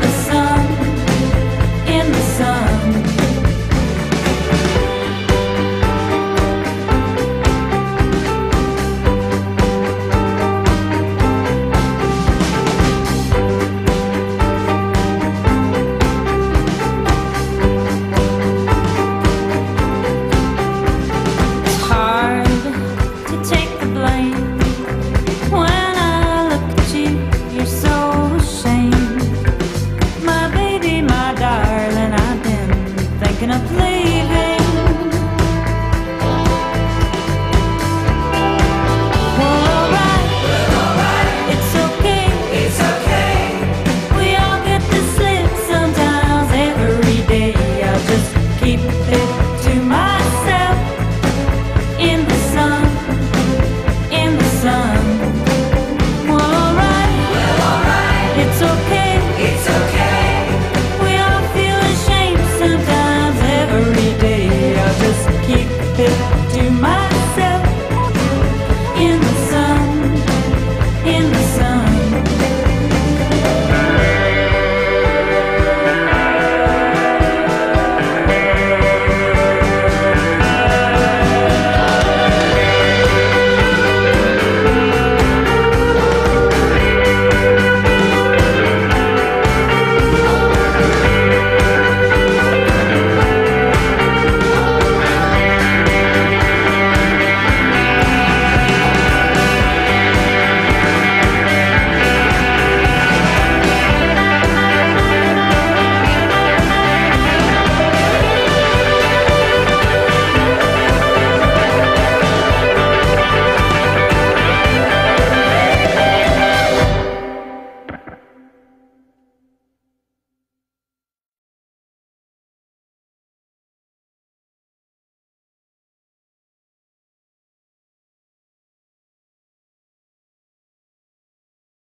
the sun. a place